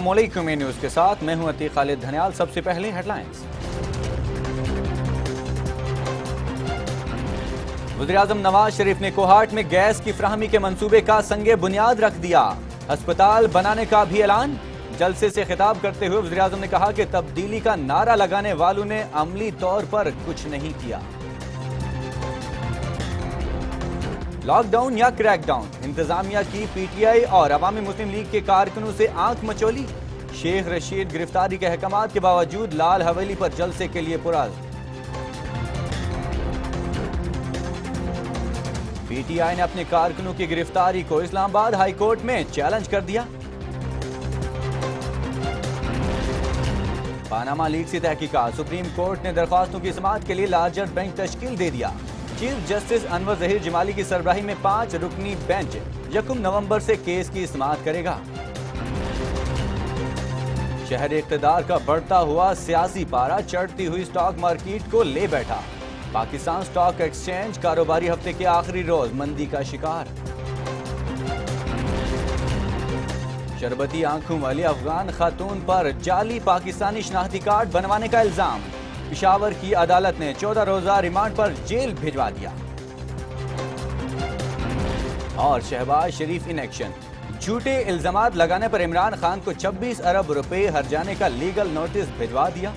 वालेकुम न्यूज़ के साथ। मैं हूँ अती खालिद धनियाल। सबसे पहले हेडलाइंस। वजी अजम नवाज़ शरीफ ने कोहाट में गैस की फ्राहमी के मंसूबे का संगे बुनियाद रख दिया। अस्पताल बनाने का भी ऐलान। जलसे से खिताब करते हुए वजी अजम ने कहा कि तब्दीली का नारा लगाने वालों ने अमली तौर पर कुछ नहीं किया। लॉकडाउन या क्रैकडाउन? इंतजामिया की पीटीआई और अवामी मुस्लिम लीग के कारकुनों से आँख मचोली? शेख रशीद गिरफ्तारी के अहकाम के बावजूद लाल हवेली पर जलसे के लिए पुराज पीटीआई ने अपने कारकुनों की गिरफ्तारी को इस्लामाबाद हाईकोर्ट में चैलेंज कर दिया। पानामा लीग से तहकीकात। सुप्रीम कोर्ट ने दरख्वास्तों की समात के लिए लार्जर बेंच तश्कील दे दिया। चीफ जस्टिस अनवर जहीर जमाली की सरबराही में पाँच रुकनी बेंच, यकुम नवंबर से केस की समात करेगा। शहर इकतदार का बढ़ता हुआ सियासी पारा, चढ़ती हुई स्टॉक मार्केट को ले बैठा। पाकिस्तान स्टॉक एक्सचेंज कारोबारी हफ़्ते के आखिरी रोज मंदी का शिकार। शरबती आँखों वाली अफगान खातून पर जाली पाकिस्तानी शनाख्ती कार्ड बनवाने का इल्ज़ाम। पिशावर की अदालत ने चौदह रोजा रिमांड पर जेल भिजवा दिया। और शहबाज शरीफ इन एक्शन। झूठे इल्ज़ाम लगाने पर इमरान खान को 26 अरब रुपए हर जाने का लीगल नोटिस भिजवा दिया।